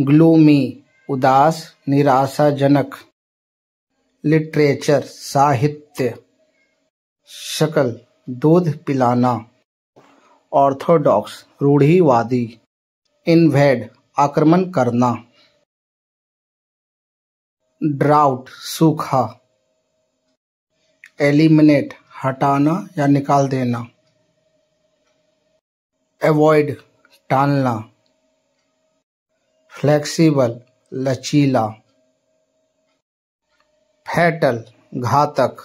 Gloomy, उदास, निराशाजनक, literature, साहित्य, शकल, दूध पिलाना, ऑर्थोडॉक्स, रूढ़िवादी इन्वेड आक्रमण करना, ड्राउट, सूखा, एलिमिनेट, हटाना या निकाल देना, एवॉइड, टालना। फ्लेक्सिबल, लचीला, फैटल, घातक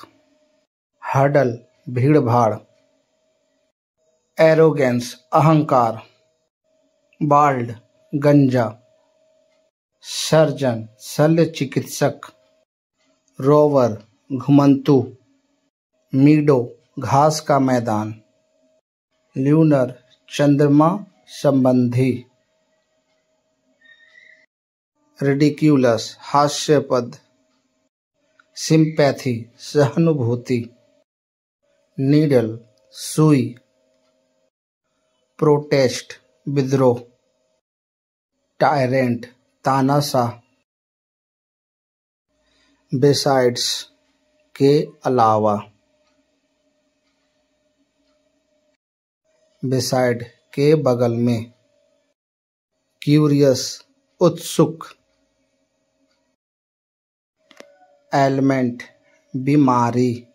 हडल भीड़भाड़, एरोगेंस, अहंकार, बाल्ड, गंजा, सर्जन, शल्य चिकित्सक, रोवर, घुमंतु, मीडो, घास का मैदान, ल्यूनर, चंद्रमा संबंधी। रिडिक्यूलस हास्यपद सिंपैथी सहानुभूति नीडल सुई प्रोटेस्ट विद्रोह टायरेंट तानाशाह बेसाइड्स के अलावा बेसाइड के बगल में क्यूरियस उत्सुक एलिमेंट बीमारी।